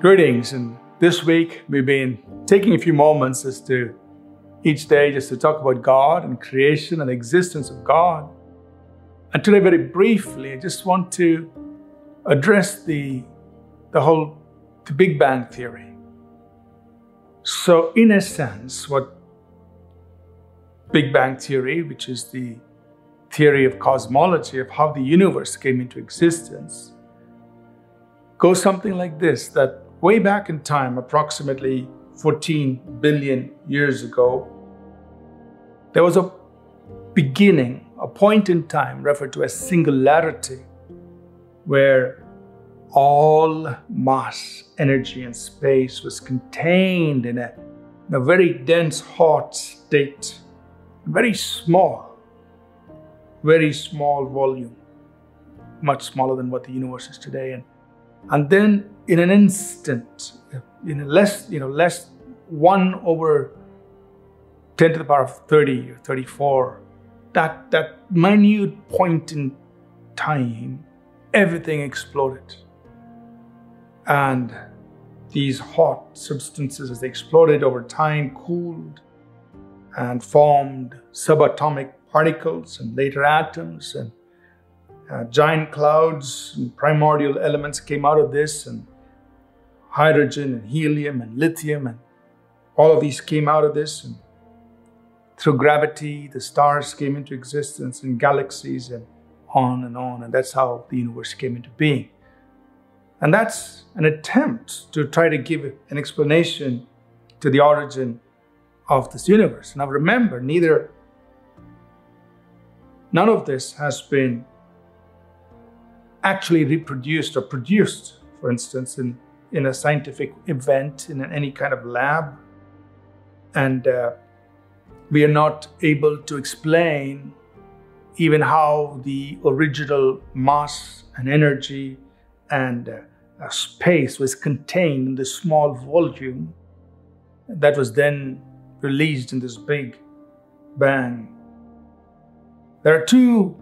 Greetings, and this week we've been taking a few moments as to each day just to talk about God and creation and the existence of God. And today, very briefly, I just want to address the, the whole the Big Bang Theory. So, in a sense, what Big Bang Theory, which is the theory of cosmology, of how the universe came into existence, goes something like this that way back in time, approximately 14 billion years ago, there was a beginning, a point in time referred to as singularity, where all mass, energy, and space was contained in a, in a very dense, hot state, very small, very small volume, much smaller than what the universe is today. And, and then in an instant, in less, you know, less one over 10 to the power of 30 or 34, that, that minute point in time, everything exploded. And these hot substances, as they exploded over time, cooled and formed subatomic particles and later atoms and uh, giant clouds and primordial elements came out of this and hydrogen and helium and lithium and all of these came out of this and through gravity the stars came into existence and galaxies and on and on and that's how the universe came into being. And that's an attempt to try to give an explanation to the origin of this universe. Now remember neither none of this has been actually reproduced or produced for instance in in a scientific event, in any kind of lab. And uh, we are not able to explain even how the original mass and energy and uh, space was contained in this small volume that was then released in this big bang. There are two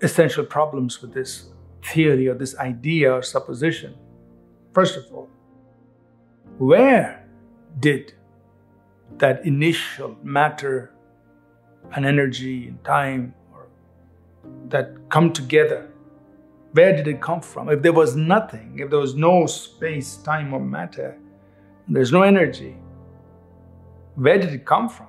essential problems with this theory or this idea or supposition. First of all, where did that initial matter and energy and time or that come together, where did it come from? If there was nothing, if there was no space, time, or matter, there's no energy, where did it come from?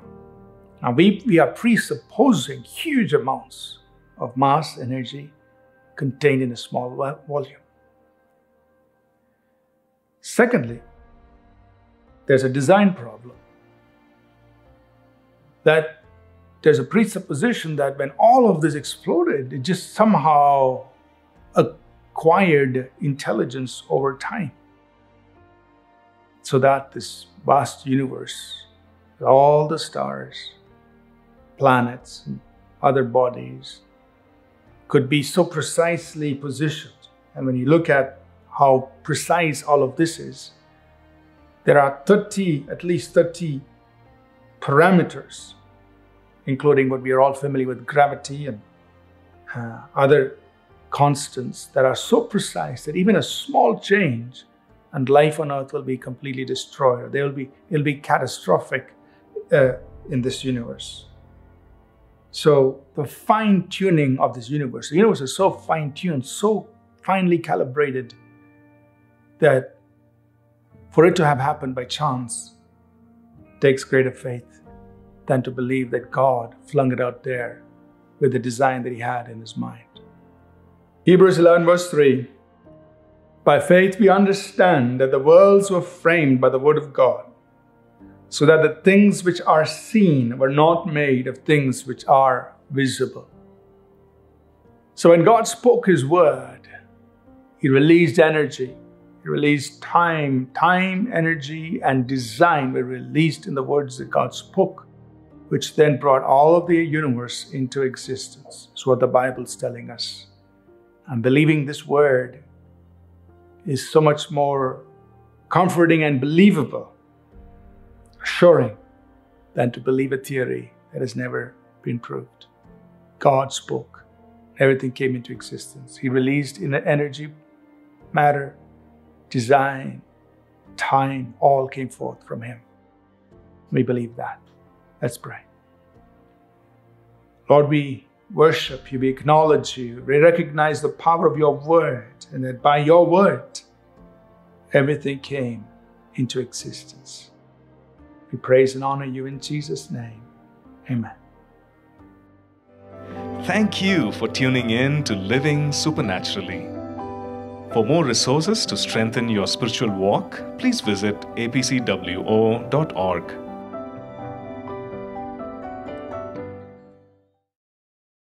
Now, we, we are presupposing huge amounts of mass energy contained in a small volume. Secondly, there's a design problem. That there's a presupposition that when all of this exploded, it just somehow acquired intelligence over time. So that this vast universe, all the stars, planets, and other bodies, could be so precisely positioned. And when you look at how precise all of this is. There are 30, at least 30 parameters, including what we are all familiar with gravity and uh, other constants that are so precise that even a small change and life on earth will be completely destroyed. They will be, it'll be catastrophic uh, in this universe. So the fine tuning of this universe, the universe is so fine tuned, so finely calibrated that for it to have happened by chance takes greater faith than to believe that God flung it out there with the design that He had in His mind. Hebrews 11, verse 3 By faith we understand that the worlds were framed by the Word of God, so that the things which are seen were not made of things which are visible. So when God spoke His Word, He released energy He released time, time, energy, and design were released in the words that God spoke, which then brought all of the universe into existence. That's what the Bible's telling us. And believing this word is so much more comforting and believable, assuring, than to believe a theory that has never been proved. God spoke. Everything came into existence. He released in energy, matter, design, time, all came forth from Him. We believe that. Let's pray. Lord, we worship you, we acknowledge you, we recognize the power of your word, and that by your word, everything came into existence. We praise and honor you in Jesus' name. Amen. Thank you for tuning in to Living Supernaturally. For more resources to strengthen your spiritual walk, please visit apcwo.org